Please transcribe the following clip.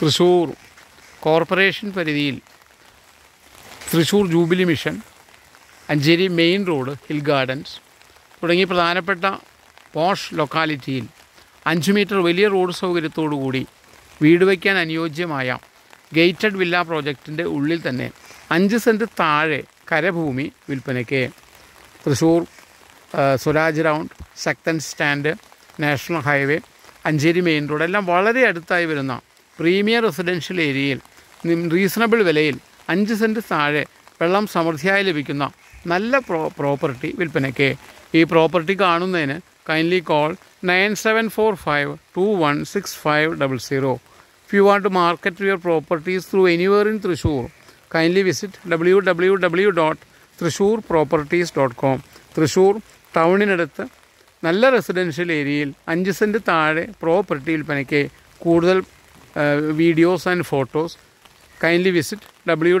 Thrissur corporation പരിധിയിൽ Thrissur jubilee mission Ancheri main road hill gardens തുടങ്ങി പ്രധാനപ്പെട്ട പോഷ് ലൊക്കാലിറ്റിയിൽ അഞ്ച് മീറ്റർ വലിയ റോഡ് സൗകര്യത്തോടു കൂടി വീട് വയ്ക്കാൻ അനുയോജ്യമായ ഗേറ്റഡ് വില്ല പ്രോജക്റ്റിന്റെ ഉള്ളിൽ തന്നെ അഞ്ച് സെന്റ് താഴെ കരഭൂമി വിൽപ്പനയ്ക്ക്. Thrissur Swaraj round Sakthan stand national highway Ancheri main road എല്ലാം വളരെ അടുത്തായി വരുന്ന പ്രീമിയർ റെസിഡൻഷ്യൽ ഏരിയയിൽ റീസണബിൾ വിലയിൽ അഞ്ച് സെന്റ് താഴെ വെള്ളം സമൃദ്ധിയായി ലഭിക്കുന്ന നല്ല പ്രോ പ്രോപ്പർട്ടി വിൽപ്പനയ്ക്ക്. ഈ പ്രോപ്പർട്ടി കാണുന്നതിന് kindly call nine seven four five two one six five double zero if you want to market your properties through anywhere in Thrissur kindly visit W W W dot Thrissur properties dot com Thrissur ടൗണിനടുത്ത് നല്ല residential ഏരിയയിൽ അഞ്ച് cent താഴെ property വിൽപ്പനയ്ക്ക് കൂടുതൽ videos and photos kindly visit W